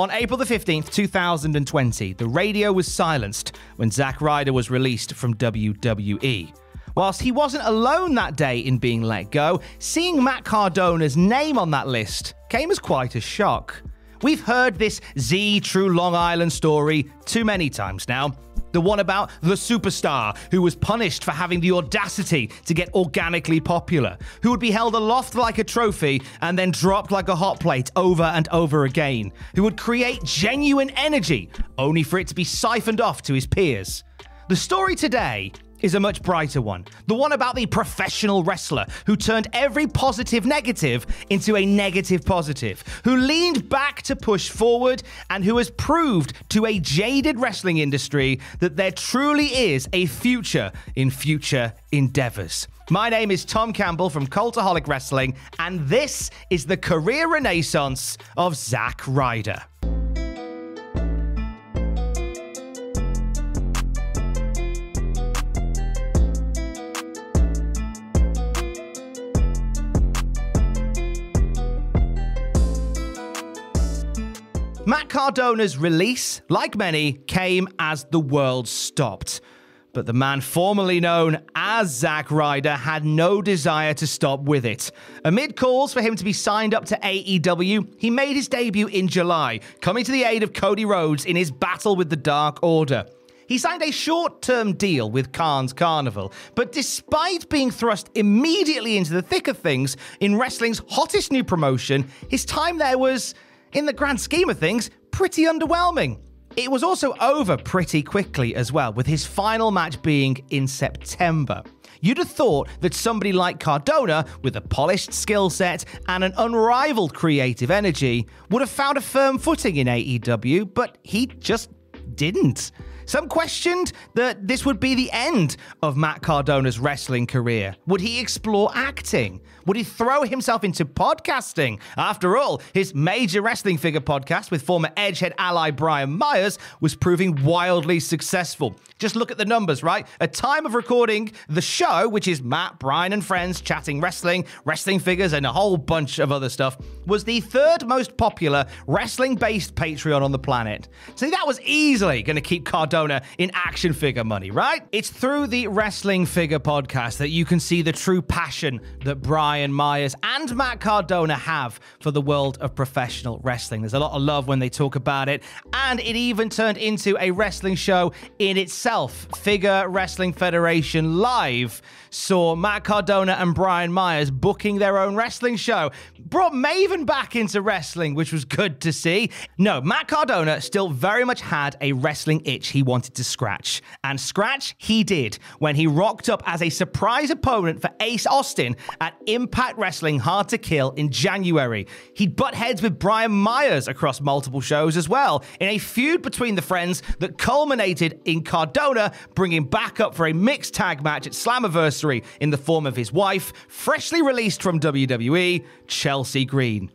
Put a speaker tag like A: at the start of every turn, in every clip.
A: On April the 15th, 2020, the radio was silenced when Zack Ryder was released from WWE. Whilst he wasn't alone that day in being let go, seeing Matt Cardona's name on that list came as quite a shock. We've heard this Z True Long Island story too many times now. The one about the superstar who was punished for having the audacity to get organically popular, who would be held aloft like a trophy and then dropped like a hot plate over and over again, who would create genuine energy only for it to be siphoned off to his peers. The story today is a much brighter one. The one about the professional wrestler who turned every positive negative into a negative positive, who leaned back to push forward, and who has proved to a jaded wrestling industry that there truly is a future in future endeavors. My name is Tom Campbell from Cultaholic Wrestling, and this is the career renaissance of Zack Ryder. Matt Cardona's release, like many, came as the world stopped. But the man formerly known as Zack Ryder had no desire to stop with it. Amid calls for him to be signed up to AEW, he made his debut in July, coming to the aid of Cody Rhodes in his battle with the Dark Order. He signed a short term deal with Khan's Carnival, but despite being thrust immediately into the thick of things in wrestling's hottest new promotion, his time there was in the grand scheme of things, pretty underwhelming. It was also over pretty quickly as well, with his final match being in September. You'd have thought that somebody like Cardona, with a polished skill set and an unrivaled creative energy, would have found a firm footing in AEW, but he just didn't. Some questioned that this would be the end of Matt Cardona's wrestling career. Would he explore acting? Would he throw himself into podcasting? After all, his major wrestling figure podcast with former Edgehead ally Brian Myers was proving wildly successful. Just look at the numbers, right? At time of recording the show, which is Matt, Brian, and friends chatting wrestling, wrestling figures, and a whole bunch of other stuff, was the third most popular wrestling-based Patreon on the planet. See, that was easily going to keep Cardona in action figure money, right? It's through the Wrestling Figure podcast that you can see the true passion that Brian Myers and Matt Cardona have for the world of professional wrestling. There's a lot of love when they talk about it, and it even turned into a wrestling show in itself Figure Wrestling Federation Live saw Matt Cardona and Brian Myers booking their own wrestling show. Brought Maven back into wrestling, which was good to see. No, Matt Cardona still very much had a wrestling itch he wanted to scratch. And scratch he did when he rocked up as a surprise opponent for Ace Austin at Impact Wrestling Hard to Kill in January. He'd butt heads with Brian Myers across multiple shows as well, in a feud between the friends that culminated in Cardona bringing back up for a mixed tag match at Slammiversary in the form of his wife, freshly released from WWE, Chelsea Green.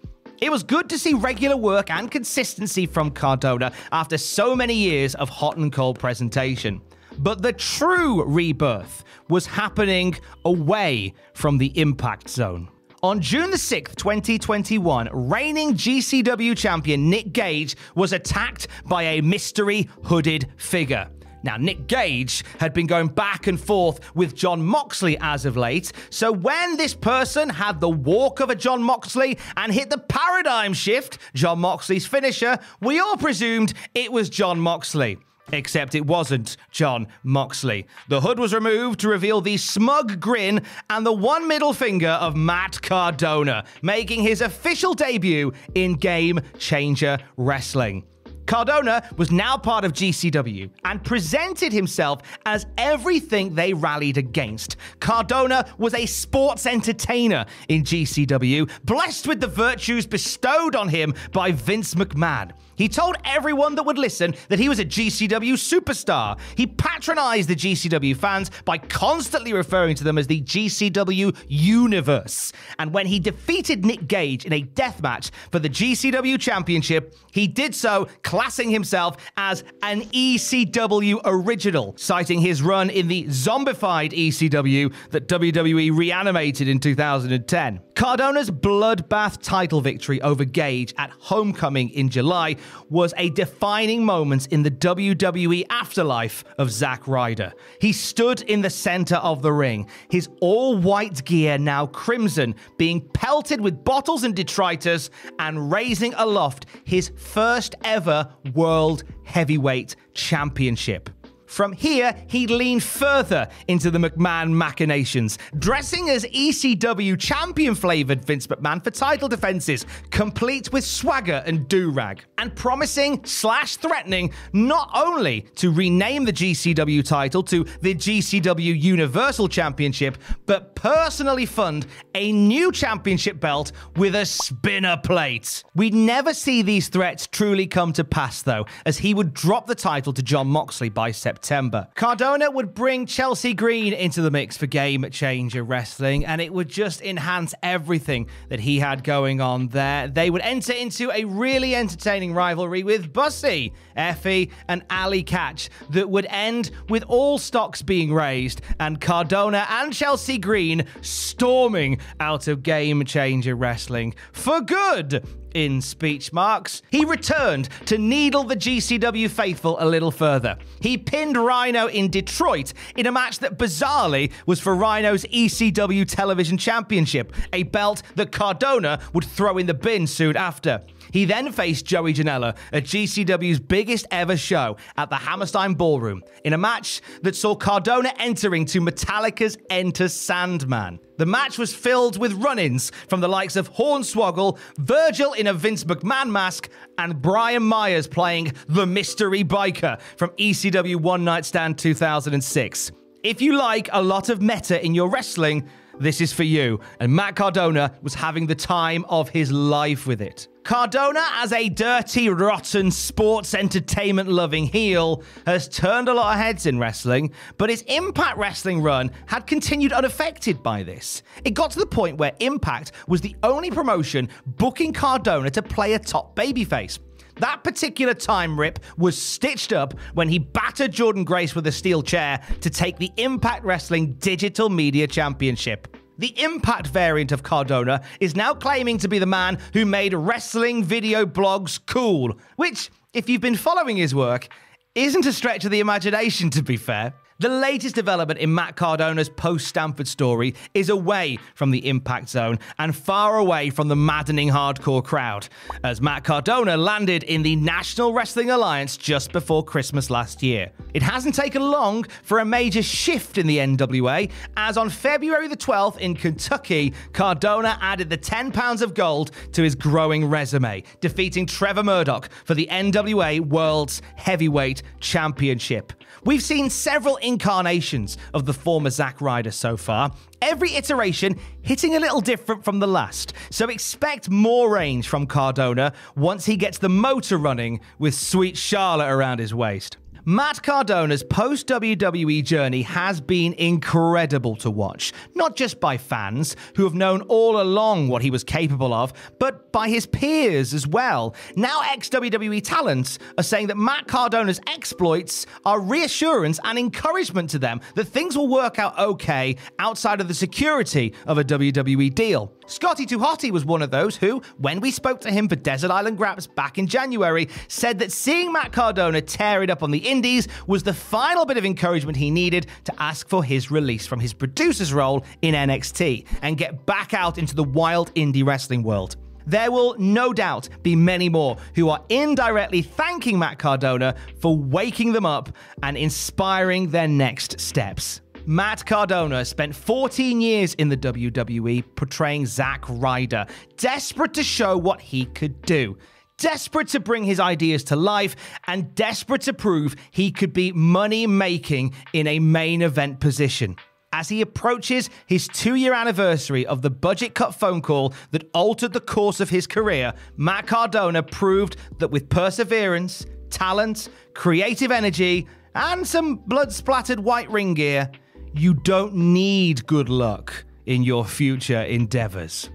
A: It was good to see regular work and consistency from Cardona after so many years of hot and cold presentation. But the true rebirth was happening away from the impact zone. On June the 6th, 2021, reigning GCW champion Nick Gage was attacked by a mystery hooded figure. Now, Nick Gage had been going back and forth with Jon Moxley as of late, so when this person had the walk of a Jon Moxley and hit the paradigm shift, Jon Moxley's finisher, we all presumed it was Jon Moxley. Except it wasn't Jon Moxley. The hood was removed to reveal the smug grin and the one middle finger of Matt Cardona, making his official debut in Game Changer Wrestling. Cardona was now part of GCW and presented himself as everything they rallied against. Cardona was a sports entertainer in GCW, blessed with the virtues bestowed on him by Vince McMahon. He told everyone that would listen that he was a GCW superstar. He patronized the GCW fans by constantly referring to them as the GCW Universe. And when he defeated Nick Gage in a death match for the GCW Championship, he did so classing himself as an ECW original, citing his run in the zombified ECW that WWE reanimated in 2010. Cardona's bloodbath title victory over Gage at Homecoming in July was a defining moment in the WWE afterlife of Zack Ryder. He stood in the center of the ring, his all white gear now crimson, being pelted with bottles and detritus, and raising aloft his first ever World Heavyweight Championship. From here, he'd lean further into the McMahon machinations, dressing as ECW champion flavored Vince McMahon for title defenses, complete with swagger and do rag, and promising slash threatening not only to rename the GCW title to the GCW Universal Championship, but personally fund a new championship belt with a spinner plate. We'd never see these threats truly come to pass, though, as he would drop the title to Jon Moxley by September. September. Cardona would bring Chelsea Green into the mix for Game Changer Wrestling, and it would just enhance everything that he had going on there. They would enter into a really entertaining rivalry with Bussy, Effy, and Allie Katch that would end with all stocks being raised and Cardona and Chelsea Green storming out of Game Changer Wrestling for good in speech marks. He returned to needle the GCW faithful a little further. He pinned Rhino in Detroit in a match that bizarrely was for Rhino's ECW Television Championship, a belt that Cardona would throw in the bin soon after. He then faced Joey Janela at GCW's biggest ever show at the Hammerstein Ballroom in a match that saw Cardona entering to Metallica's Enter Sandman. The match was filled with run ins from the likes of Hornswoggle, Virgil in a Vince McMahon mask, and Brian Myers playing the Mystery Biker from ECW One Night Stand 2006. If you like a lot of meta in your wrestling, this is for you. And Matt Cardona was having the time of his life with it. Cardona, as a dirty, rotten, sports entertainment loving heel, has turned a lot of heads in wrestling, but his Impact Wrestling run had continued unaffected by this. It got to the point where Impact was the only promotion booking Cardona to play a top babyface. That particular time rip was stitched up when he battered Jordynne Grace with a steel chair to take the Impact Wrestling Digital Media Championship. The Impact variant of Cardona is now claiming to be the man who made wrestling video blogs cool, which, if you've been following his work, isn't a stretch of the imagination, to be fair. The latest development in Matt Cardona's post Stamford story is away from the impact zone and far away from the maddening hardcore crowd, as Matt Cardona landed in the National Wrestling Alliance just before Christmas last year. It hasn't taken long for a major shift in the NWA, as on February the 12th in Kentucky, Cardona added the 10 pounds of gold to his growing resume, defeating Trevor Murdoch for the NWA World's Heavyweight Championship. We've seen several incarnations of the former Zack Ryder so far, every iteration hitting a little different from the last. So expect more range from Cardona once he gets the motor running with sweet Charlotte around his waist. Matt Cardona's post WWE journey has been incredible to watch, not just by fans who have known all along what he was capable of, but by his peers as well. Now, ex WWE talents are saying that Matt Cardona's exploits are reassurance and encouragement to them that things will work out okay outside of the security of a WWE deal. Scotty 2 Hotty was one of those who, when we spoke to him for Desert Island Graps back in January, said that seeing Matt Cardona tear it up on the Indies was the final bit of encouragement he needed to ask for his release from his producer's role in NXT and get back out into the wild indie wrestling world. There will no doubt be many more who are indirectly thanking Matt Cardona for waking them up and inspiring their next steps. Matt Cardona spent 14 years in the WWE portraying Zack Ryder, desperate to show what he could do. Desperate to bring his ideas to life and desperate to prove he could be money making in a main event position. As he approaches his two year anniversary of the budget cut phone call that altered the course of his career, Matt Cardona proved that with perseverance, talent, creative energy, and some blood splattered white ring gear, you don't need good luck in your future endeavors.